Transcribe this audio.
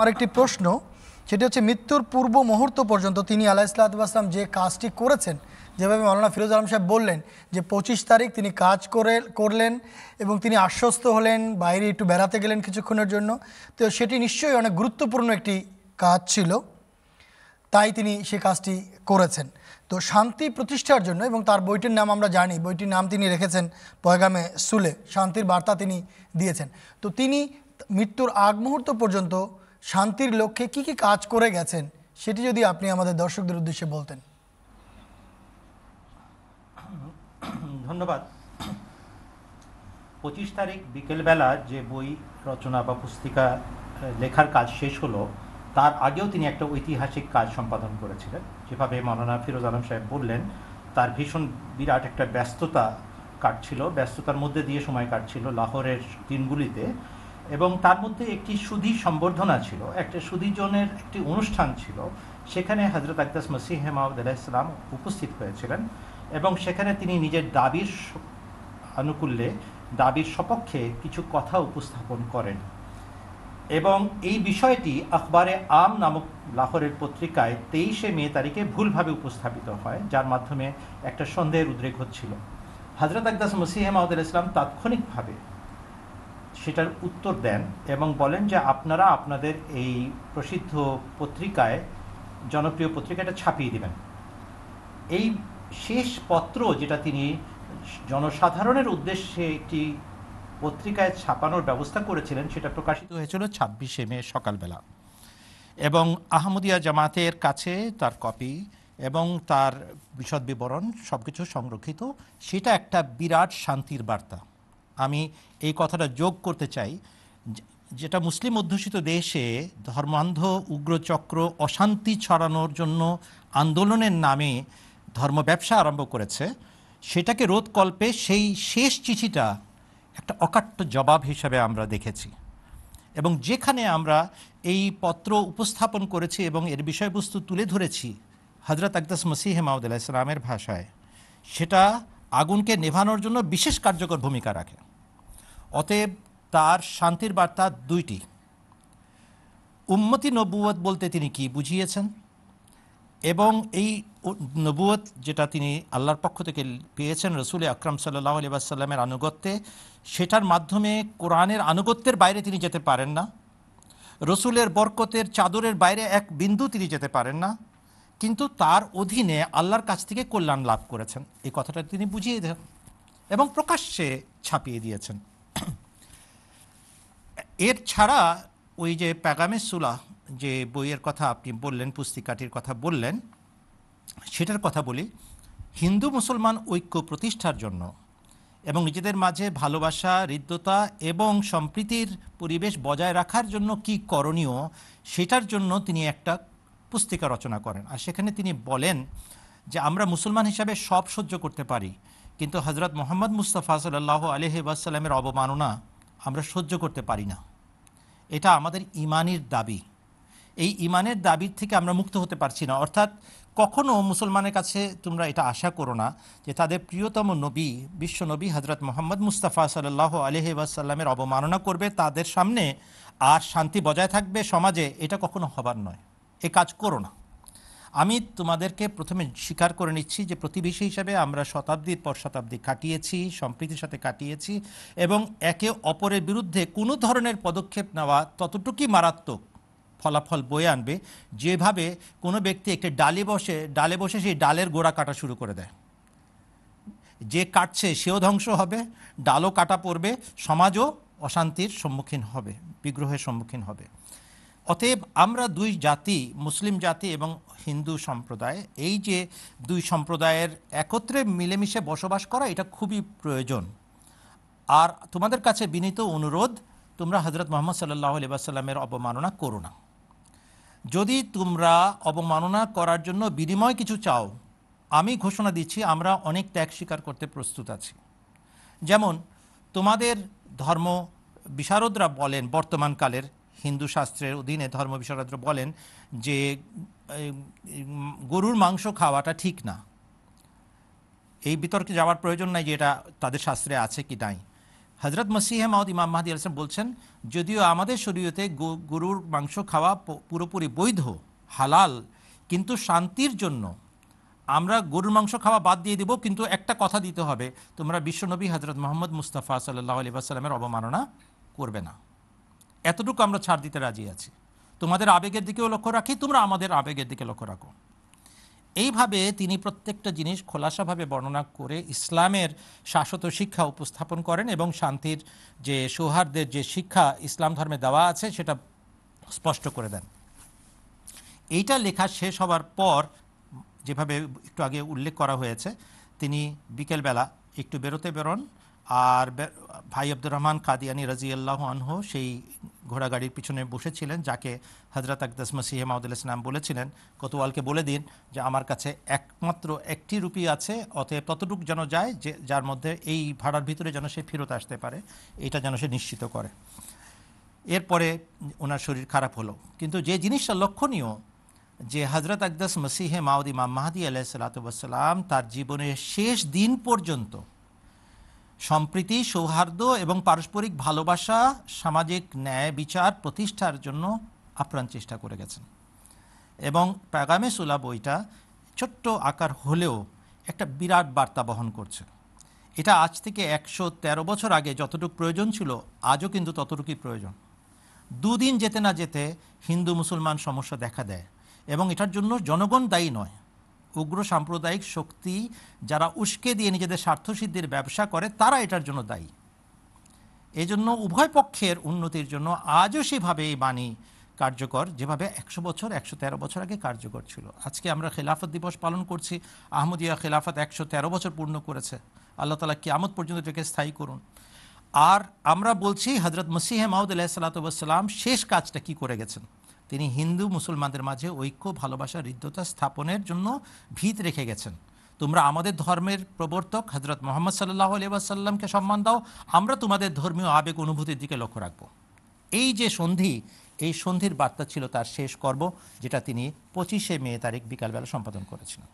আমার একটি প্রশ্ন, সেটি হচ্ছে মৃত্যুর পূর্ব মুহূর্ত পর্যন্ত তিনি আলাহ ইসলাতাম যে কাজটি করেছেন, যেভাবে মৌলানা ফিরোজ আলম সাহেব বললেন যে পঁচিশ তারিখ তিনি কাজ করে, করলেন এবং তিনি আশ্বস্ত হলেন, বাইরে একটু বেড়াতে গেলেন কিছুক্ষণের জন্য। তো সেটি নিশ্চয়ই অনেক গুরুত্বপূর্ণ একটি কাজ ছিল, তাই তিনি সে কাজটি করেছেন। তো শান্তি প্রতিষ্ঠার জন্য, এবং তার বইটির নাম আমরা জানি, বইটির নাম তিনি রেখেছেন পয়গামে সুলে, শান্তির বার্তা তিনি দিয়েছেন। তো তিনি মৃত্যুর আগ মুহূর্ত পর্যন্ত শান্তির লক্ষ্যে কি কি কাজ করে গেছেন, সেটি যদি আপনি আমাদের দর্শকদের উদ্দেশ্যে বলতেন। ধন্যবাদ। পঁচিশ তারিখ বিকেলবেলা যে বই রচনা বা পুস্তিকা লেখার কাজ শেষ হলো, তার আগেও তিনি একটা ঐতিহাসিক কাজ সম্পাদন করেছিলেন। যেভাবে মৌলানা ফিরোজ আলম সাহেব বললেন, তার ভীষণ বিরাট একটা ব্যস্ততা কাটছিল। ব্যস্ততার মধ্যে দিয়ে সময় কাটছিল। লাহোরের দিনগুলিতে এবং তার মধ্যে একটি সুধী সম্বর্ধনা ছিল, একটা সুধীজনের একটি অনুষ্ঠান ছিল। সেখানে হজরত আকদাস হেমাউদ আলাইসালাম উপস্থিত হয়েছিলেন এবং সেখানে তিনি নিজের দাবির আনুকূল্যে দাবির সপক্ষে কিছু কথা উপস্থাপন করেন। এবং এই বিষয়টি আখবারে আম নামক লাহোরের পত্রিকায় তেইশে মে তারিখে ভুলভাবে উপস্থাপিত হয়, যার মাধ্যমে একটা সন্দেহের উদ্রেক হচ্ছিল। হজরত আকদাস মসিহ মাহমুদ ইসলাম তাৎক্ষণিকভাবে সেটার উত্তর দেন এবং বলেন যে আপনারা আপনাদের এই প্রসিদ্ধ পত্রিকায়, জনপ্রিয় পত্রিকাটা ছাপিয়ে দিবেন। এই শেষ পত্র যেটা তিনি জনসাধারণের উদ্দেশ্যে একটি পত্রিকায় ছাপানোর ব্যবস্থা করেছিলেন, সেটা প্রকাশিত হয়েছিল ছাব্বিশে মে সকালবেলা। এবং আহমদিয়া জামাতের কাছে তার কপি এবং তার বিশদ বিবরণ সব কিছু সংরক্ষিত, সেটা একটা বিরাট শান্তির বার্তা। আমি এই কথাটা যোগ করতে চাই যেটা মুসলিম অধ্যুষিত দেশে ধর্মান্ধ, উগ্রচক্র, অশান্তি ছড়ানোর জন্য আন্দোলনের নামে ধর্ম ব্যবসা আরম্ভ করেছে, সেটাকে রোধকল্পে সেই শেষ চিঠিটা একটা অকাট্য জবাব হিসাবে আমরা দেখেছি। এবং যেখানে আমরা এই পত্র উপস্থাপন করেছি এবং এর বিষয়বস্তু তুলে ধরেছি হজরত আকদাস মসিহ মাউদ ইসলামের ভাষায়, সেটা আগুনকে নেভানোর জন্য বিশেষ কার্যকর ভূমিকা রাখে। অতএব তার শান্তির বার্তা দুইটি। উম্মতি নবুয়ত বলতে তিনি কি বুঝিয়েছেন? এবং এই নবুয়ত যেটা তিনি আল্লাহর পক্ষ থেকে পেয়েছেন রসুল আকরাম সাল্লাহ আলি আসাল্লামের আনুগত্যে, সেটার মাধ্যমে কোরআনের আনুগত্যের বাইরে তিনি যেতে পারেন না। রসুলের বরকতের চাদরের বাইরে এক বিন্দু তিনি যেতে পারেন না। কিন্তু তার অধীনে আল্লাহর কাছ থেকে কল্যাণ লাভ করেছেন। এই কথাটা তিনি বুঝিয়ে দেন এবং প্রকাশ্যে ছাপিয়ে দিয়েছেন। এর ছাড়া ওই যে প্যাগামে সুলা যে বইয়ের কথা আপনি বললেন, পুস্তিকাটির কথা বললেন, সেটার কথা বলি। হিন্দু মুসলমান ঐক্য প্রতিষ্ঠার জন্য এবং নিজেদের মাঝে ভালোবাসা, হৃদ্যতা এবং সম্প্রীতির পরিবেশ বজায় রাখার জন্য কি করণীয়, সেটার জন্য তিনি একটা পুস্তিকা রচনা করেন। আর সেখানে তিনি বলেন যে, আমরা মুসলমান হিসাবে সব সহ্য করতে পারি, কিন্তু হজরত মোহাম্মদ মুস্তাফা সাল্লাহ আলহি ওয়াসাল্লামের অবমাননা আমরা সহ্য করতে পারি না। এটা আমাদের ইমানের দাবি। এই ইমানের দাবির থেকে আমরা মুক্ত হতে পারছি না। অর্থাৎ কখনও মুসলমানের কাছে তোমরা এটা আশা করো না যে তাদের প্রিয়তম নবী, বিশ্ব নবী হজরত মোহাম্মদ মুস্তাফা সাল্লাহ আলহি ওয়াসাল্লামের অবমাননা করবে, তাদের সামনে আর শান্তি বজায় থাকবে সমাজে, এটা কখনো হবার নয়। এ কাজ করো না। আমি তোমাদেরকে প্রথমে স্বীকার করে নিচ্ছি যে প্রতিবেশী হিসাবে আমরা শতাব্দীর পর শতাব্দী কাটিয়েছি, সম্প্রীতির সাথে কাটিয়েছি এবং একে অপরের বিরুদ্ধে কোনো ধরনের পদক্ষেপ নেওয়া ততটুকুই মারাত্মক ফলাফল বয়ে আনবে যেভাবে কোনো ব্যক্তি একটি ডালে বসে ডালে বসে সেই ডালের গোড়া কাটা শুরু করে দেয়। যে কাটছে সেও ধ্বংস হবে, ডালও কাটা পড়বে, সমাজও অশান্তির সম্মুখীন হবে, বিগ্রহের সম্মুখীন হবে। অতএব আমরা দুই জাতি, মুসলিম জাতি এবং হিন্দু সম্প্রদায়, এই যে দুই সম্প্রদায়ের একত্রে মিলেমিশে বসবাস করা, এটা খুবই প্রয়োজন। আর তোমাদের কাছে বিনীত অনুরোধ, তোমরা হজরত মোহাম্মদ সাল্লাহ আলিবাসাল্লামের অবমাননা করো না। যদি তোমরা অবমাননা করার জন্য বিনিময় কিছু চাও, আমি ঘোষণা দিচ্ছি, আমরা অনেক ত্যাগ স্বীকার করতে প্রস্তুত আছি। যেমন, তোমাদের ধর্ম বিশারদরা বলেন বর্তমানকালের হিন্দু শাস্ত্রের অধীনে ধর্ম বিশারদরা বলেন যে গরুর মাংস খাওয়াটা ঠিক না। এই বিতর্কে যাওয়ার প্রয়োজন নাই যে এটা তাদের শাস্ত্রে আছে কি নাই। হজরত মসিহ মাউদ, ইমাম মাহাদি আলাইসলাম বলছেন, যদিও আমাদের শরীয়তে গরুর মাংস খাওয়া পুরোপুরি বৈধ, হালাল, কিন্তু শান্তির জন্য আমরা গরুর মাংস খাওয়া বাদ দিয়ে দিব, কিন্তু একটা কথা দিতে হবে, তোমরা বিশ্বনবী হজরত মোহাম্মদ মুস্তাফা সাল্লাহ আলী আসাল্লামের অবমাননা করবে না। এতটুকু আমরা ছাড় দিতে রাজি আছি। তোমাদের আবেগের দিকেও লক্ষ্য রাখি, তোমরা আমাদের আবেগের দিকে লক্ষ্য রাখো। এইভাবে তিনি প্রত্যেকটা জিনিস খোলাসাভাবে বর্ণনা করে ইসলামের শাশ্বত শিক্ষা উপস্থাপন করেন এবং শান্তির যে সৌহার্দ্যের যে শিক্ষা ইসলাম ধর্মে দেওয়া আছে, সেটা স্পষ্ট করে দেন। এইটা লেখা শেষ হওয়ার পর, যেভাবে একটু আগে উল্লেখ করা হয়েছে, তিনি বিকেলবেলা একটু বেরোতে বেরোন আর ভাই আব্দুর রহমান কাদিয়ানি রাজিয়াল্লাহ আনহু সেই ঘোড়াগাড়ির পিছনে বসেছিলেন, যাকে হজরত আকদাস মসিহ মাউদুল ইসলাম বলেছিলেন, কোতোয়ালকে বলে দিন যে আমার কাছে একমাত্র একটি রুপি আছে, অতএব ততটুকু যেন যায় যে, যার মধ্যে এই ভাড়ার ভিতরে যেন সে ফেরত আসতে পারে, এটা যেন সে নিশ্চিত করে। এরপরে ওনার শরীর খারাপ হলো। কিন্তু যে জিনিসটা লক্ষণীয়, যে হজরত আকদাস মসিহে মাউদ ইমাম মাহাদি আলাহ সালাতাম তার জীবনের শেষ দিন পর্যন্ত সম্প্রীতি, সৌহার্দ্য এবং পারস্পরিক ভালোবাসা, সামাজিক ন্যায় বিচার প্রতিষ্ঠার জন্য আপ্রাণ চেষ্টা করে গেছেন। এবং প্যাগামে সুলা বইটা ছোট্ট আকার হলেও একটা বিরাট বার্তা বহন করছে। এটা আজ থেকে একশো তেরো বছর আগে যতটুকু প্রয়োজন ছিল, আজও কিন্তু ততটুকুই প্রয়োজন। দুদিন যেতে না যেতে হিন্দু মুসলমান সমস্যা দেখা দেয় এবং এটার জন্য জনগণ দায়ী নয়। উগ্র সাম্প্রদায়িক শক্তি যারা উস্কে দিয়ে নিজেদের স্বার্থসিদ্ধির ব্যবসা করে, তারা এটার জন্য দায়ী। এজন্য উভয় পক্ষের উন্নতির জন্য আজও সেভাবে এই বাণী কার্যকর, যেভাবে একশো বছর, একশো তেরো বছর আগে কার্যকর ছিল। আজকে আমরা খেলাফত দিবস পালন করছি, আহমদিয়া খেলাফত একশো তেরো বছর পূর্ণ করেছে। আল্লাহ তালা কিয়ামত পর্যন্ত এটাকে স্থায়ী করুন। আর আমরা বলছি হজরত মসিহ মাউদ আলাহ সাল্লাতাম শেষ কাজটা কি করে গেছেন? তিনি হিন্দু মুসলমানদের মাঝে ঐক্য, ভালোবাসা, হৃদ্যতা স্থাপনের জন্য ভিত রেখে গেছেন। তোমরা আমাদের ধর্মের প্রবর্তক হজরত মোহাম্মদ সাল্লাহ আলিয়াসাল্লামকে সম্মান দাও, আমরা তোমাদের ধর্মীয় আবেগ অনুভূতির দিকে লক্ষ্য রাখব। এই যে সন্ধি, এই সন্ধির বার্তা ছিল তার শেষ কর্ম যেটা তিনি পঁচিশে মে তারিখ বিকালবেলা সম্পাদন করেছিলেন।